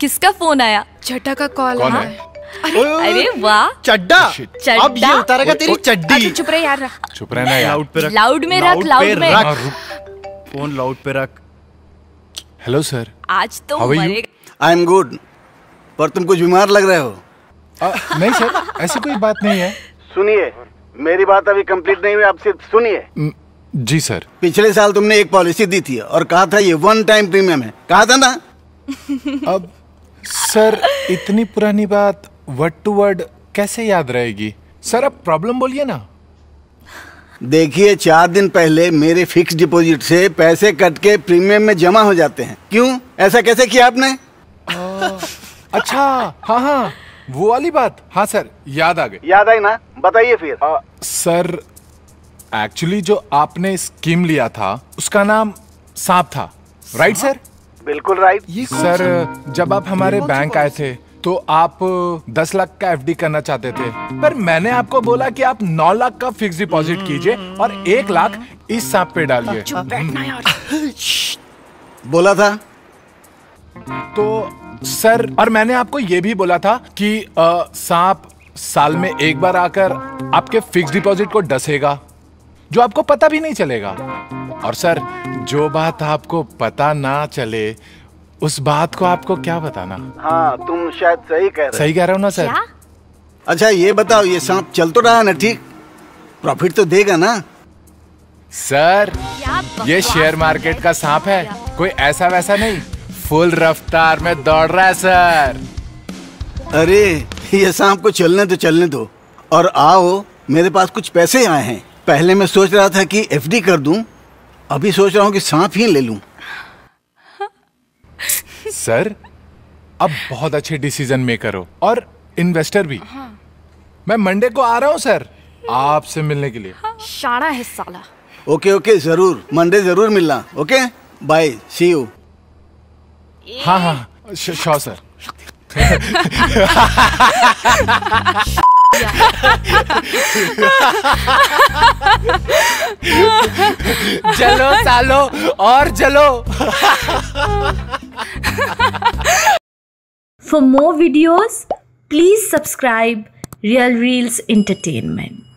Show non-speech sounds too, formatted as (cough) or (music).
किसका फ़ोन आया? छठा का कॉल कौन हाँ। है? अरे अरे वाह। चड्डा चड्डा? अब ये उतारेगा तेरी चड्डी अच्छा चुप रहे यार। चुप रहना यार। लाउड पे रख। लाउड में रख लाउड में। हाँ, रुक। फ़ोन लाउड पे रख। हेलो सर आज तो आई एम गुड पर तुम कुछ बीमार लग रहे हो। आ, नहीं सर ऐसी कोई बात नहीं है। सुनिए मेरी बात अभी कंप्लीट नहीं हुई आप सिर्फ़ सुनिए। जी सर। पिछले साल तुमने एक पॉलिसी दी थी और कहा था ये वन टाइम प्रीमियम है। कहा था ना? (laughs) अब सर इतनी पुरानी बात वर्ड टू वर्ड कैसे याद रहेगी? सर अब प्रॉब्लम बोलिए ना। देखिए चार दिन पहले मेरे फिक्स डिपॉजिट से पैसे कट के प्रीमियम में जमा हो जाते हैं। क्यों? ऐसा कैसे किया आपने? आ, अच्छा हाँ हाँ वो वाली बात। हाँ सर याद आ गई। याद आई ना? बताइए फिर। आ, सर एक्चुअली जो आपने स्कीम लिया था उसका नाम सांप था। राइट सर बिल्कुल राइट सर जब आप हमारे बैंक आए थे तो आप दस लाख का एफडी करना चाहते थे। पर मैंने आपको बोला कि आप नौ लाख का फिक्स डिपॉजिट कीजिए और एक लाख इस सांप पे डालिए। चुप बैठना यार। (laughs) बोला था? तो सर और मैंने आपको ये भी बोला था कि सांप साल में एक बार आकर आपके फिक्स डिपॉजिट को डसेगा। जो आपको पता भी नहीं चलेगा। और सर जो बात आपको पता ना चले उस बात को आपको क्या बताना? हाँ तुम शायद सही कह रहे सही कह रहे हो ना सर? क्या? अच्छा ये बताओ ये सांप चल तो रहा है ना ठीक? प्रॉफिट तो देगा ना? सर ये शेयर मार्केट का सांप है। कोई ऐसा वैसा नहीं। फुल रफ्तार में दौड़ रहा है सर। अरे ये सांप को चलने तो चलने दो। और आओ मेरे पास कुछ पैसे आए हैं। पहले मैं सोच रहा था कि एफडी कर दूँ अभी सोच रहा हूँ कि सांप ही ले लूँ। सर अब बहुत अच्छे डिसीज़न मेकर हो और इन्वेस्टर भी। मैं मंडे को आ रहा हूँ सर आपसे मिलने के लिए। शाना है साला। ओके ओके ज़रूर मंडे ज़रूर मिलना ओके बाय सी यू हाँ हाँ शो सर (laughs) (laughs) (laughs) (laughs) चलो सालो और चलो For more videos, please subscribe Real Reels Entertainment.